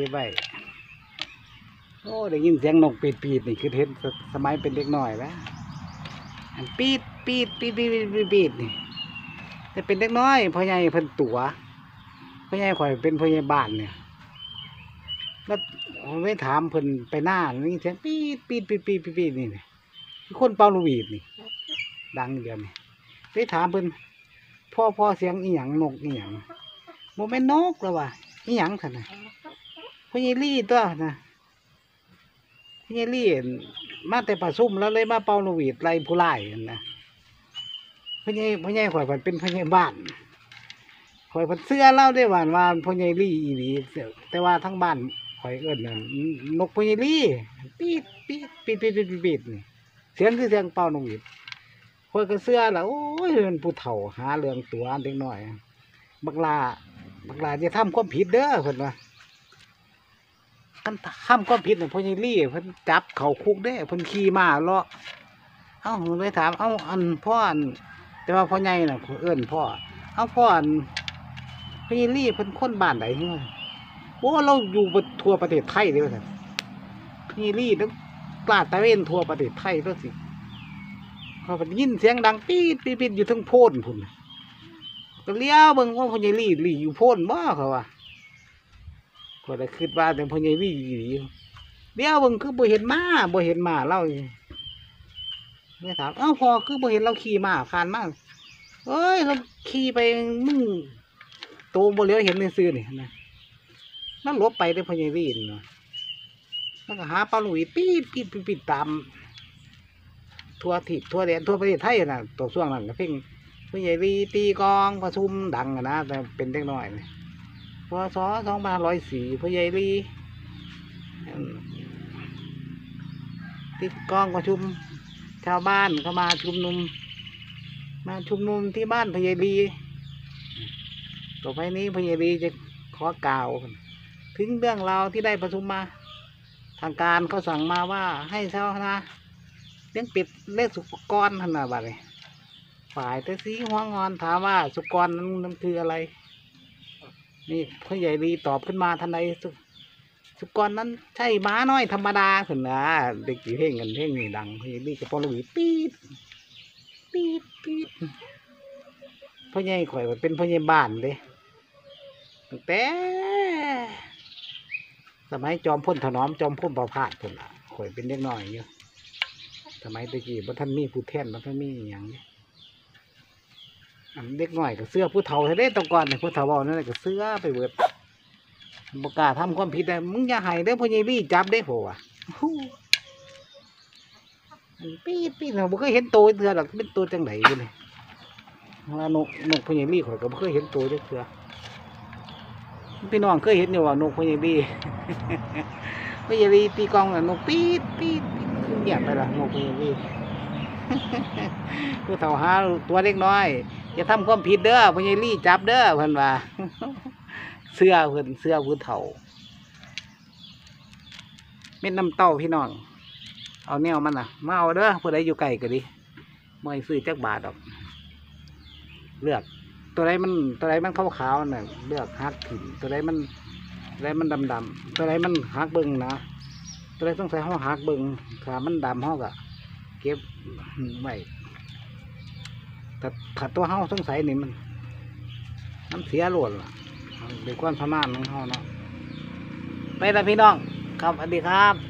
ก็บไว้โอ้ได้ยินเสียงนกปีดปีดนี่คือเห็นสมัยเป็นเด็กน้อยแล้วอันปีดปีดปีดปีดปีดปีดปีดนี่แต่เป็นเด็กน้อยพ่อใหญ่เพิ่นตัวพ่อใหญ่ข่อยเป็นพ่อใหญ่บ้านเนี่ยแล้วไม่ถามเพิ่นไปหน้านี่เสียงปีดปีดปีดปีดปีดปีดนี่นี่คนเป่าลูกหวีดนี่ ดังเดียวนี่ไปถามเพิ่นพ่อพ่อเสียงอีหยังนกอีหยังโมเมนนกแล้ววะอีหยังท่านน่ะ พ่อใหญ่ลี่ตัวนะพ่อใหญ่ลี่มาแต่ป่าซุ่มแล้วเลยมาเป่าลูกหวีดไล่ผู้ไล่นะพ่อใหญ่พ่อใหญ่ข่อยเพิ่นเป็นพ่อใหญ่บ้านข่อยเพิ่นเสื้อเล่าได้หวานว่าพ่อใหญ่ลี่อีหลีแต่ว่าทั้งบ้านข่อยเอิ้นนั่นนกพ่อใหญ่ลี่ปีดปีดปีดปีดปีดปีดนี่เสียงคือเสียงเป่าโนวีดคนก็เสื้อแล้วโอ้ยเป็นผู้เฒ่าหาเรื่องตัวเด็กน้อย บักลาบักลาจะทำความผิดเด้อเพิ่นว่า กันทำความผิดเน่ะพ่อใหญ่ลี่เพิ่นจับเขาคุกเด้เพิ่นขี่มาเลาะเอ้าผมเลยถามเอ้าอันพ่ออันแต่ว่าพ่อใหญ่น่ะเอิ้นพ่อเอ้าพ่ออันพ่อใหญ่ลี่เพิ่นคนบ้านไหนเนาะโอ้เราอยู่ทั่วประเทศไทยเลยว่าซั่นพ่อใหญ่ลี่ต้องกล้าตะเวนทั่วประเทศไทยแล้วสิเขาไปยินเสียงดังปี๊ดปี๊ดปี๊ดอยู่ทั้งโพนพุ่นก็เลี้ยวเบิ่งว่าพญาลีลีอยู่โพนบ่เขาว่า ก็ได้คิดว่าแต่พญาลีอีหลีอยู่เลี้ยวเบิ่งคือบ่เห็นม้าบ่เห็นม้าเล่าอยู่ไม่ถามเอ้าพอคือบ่เห็นเราขี่ม้าผ่านมาเอ้ยเราขี่ไปมึงโตบ่เหลียวเห็นซื่อนี่นะนั่นหลบไปได้พญาลีนี่เนาะแล้วก็หาปลาหลุยปีดปีดปีดตามทั่วทิศทั่วแดนทั่วประเทศไทยน่ะตัวช่วงนั้นก็เพ่งผู้ใหญ่รีตีกองประชุมดังนะแต่เป็นเด็กน้อยนี่ พศสองพันร้อยสี่ผู้ใหญ่รีอืมตีกล้องประชุมชาวบ้านก็มาชุมนุม มาชุมนุมที่บ้านผู้ใหญ่รีต่อไปนี้ผู้ใหญ่รีจะขอกล่าว ถึงเรื่องราวที่ได้ประชุมมา ทางการเขาสั่งมาว่าให้ชาวนาเลี้ยงป็ดเลี้ยงสุกรขนาดบัดนี้ฝ่ายแต่สีหัวงอนถามว่าสุกรนั้นคืออะไร นี่พ่อใหญ่รีตอบขึ้นมาทันใดสุสุกรนั้นใช่ม้าน้อยธรรมดาขึ้นนะเด็กกี่เพลงกันเพลงนี่ดังพ่อใหญ่รีกับพ่อลูกหวีปี๊ดปี๊ดปี๊ดพ่อใหญ่ข่อยเป็นพ่อใหญ่บ้านเด้ตั้งแต่สมัยจอมพ่นถนอมจอมพ่นประพาสพุ่นล่ะข่อยเป็นเด็กน้อยอยู่สมัยตะกี้บ่ท่านมีผู้แทนบ่ท่านมีอย่างนี้ อันเด็กหน้อยก็เสื้อผู้เฒ่าให้ได้ตะกอนเนี่ยผู้เฒ่าเว้านั่นแหละก็เสื้อไปเบิดบ่กล้าทำความผิดได้มึงอย่าให้เด้พ่อใหญ่ลี่จับได้โหว่อันปีดปีดเราบ่เคยเห็นโตเทื่อหรอกเป็นตัวจังไดอยู่นี่ว่านกนกพ่อใหญ่ลี่ข่อยก็บ่เคยเห็นโตเทื่อพี่น้องเคยเห็นอยู่ว่านกพ่อใหญ่ลี่พ่อใหญ่ลี่ตีกองน่ะนกปีดปีดปีดเงียบไปละนกพ่อใหญ่ลี่ผู้เฒ่าหาตัวเล็กน้อย อย่าทำความผิดเด้อพ่อใหญ่ลี่จับเด้อเพิ่นว่า เสื้อเพิ่นเสื้อผู้เฒ่า เม็ดน้ำเต้าพี่น้อง เอาแนวมันน่ะ มาเอาเด้อผู้ใดอยู่ไกลก็ดีไม่ซื้อจักบาทดอก เลือก ตัวใดมันตัวใดมันขาวๆน่ะเลือกฮักถิ่นตัวใดมันตัวใดมันดำๆตัวใดมันฮักเบิ่งนะตัวใดต้องใส่ห้องฮักเบิ่งถ้ามันดำห้องก็เก็บไว้ แต่ถ้าตัวเฮาสงสัยนี่มันน้ำเสียหล่นล่ะเป็นความสามารถของเฮาเนาะไปละพี่น้อง ครับสวัสดีครับ